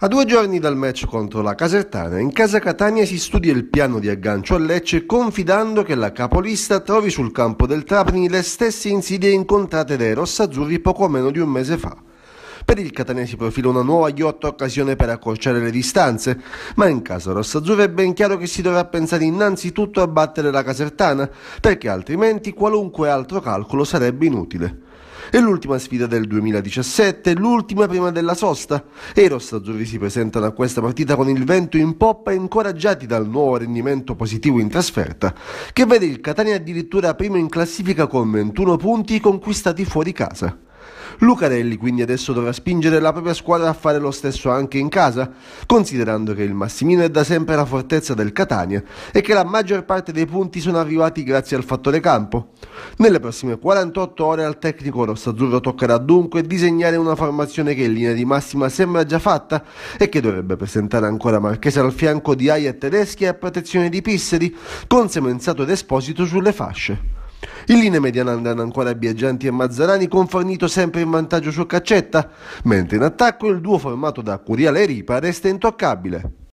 A due giorni dal match contro la Casertana, in casa Catania si studia il piano di aggancio a Lecce confidando che la capolista trovi sul campo del Trapani le stesse insidie incontrate dai rossazzurri poco meno di un mese fa. Per il Catania si profila una nuova ghiotta occasione per accorciare le distanze, ma in caso rossazzurro è ben chiaro che si dovrà pensare innanzitutto a battere la Casertana, perché altrimenti qualunque altro calcolo sarebbe inutile. È l'ultima sfida del 2017, l'ultima prima della sosta e i rossazzurri si presentano a questa partita con il vento in poppa incoraggiati dal nuovo rendimento positivo in trasferta che vede il Catania addirittura primo in classifica con 21 punti conquistati fuori casa. Lucarelli quindi adesso dovrà spingere la propria squadra a fare lo stesso anche in casa, considerando che il Massimino è da sempre la fortezza del Catania e che la maggior parte dei punti sono arrivati grazie al fattore campo. Nelle prossime 48 ore al tecnico rossazzurro toccherà dunque disegnare una formazione che in linea di massima sembra già fatta e che dovrebbe presentare ancora Marchese al fianco di Aia e Tedeschi a protezione di Pisseri, con Semenzato ed Esposito sulle fasce. In linea mediana andranno ancora Biaggianti e Mazzarani con Fornito sempre in vantaggio su Caccetta, mentre in attacco il duo formato da Curiale e Ripa resta intoccabile.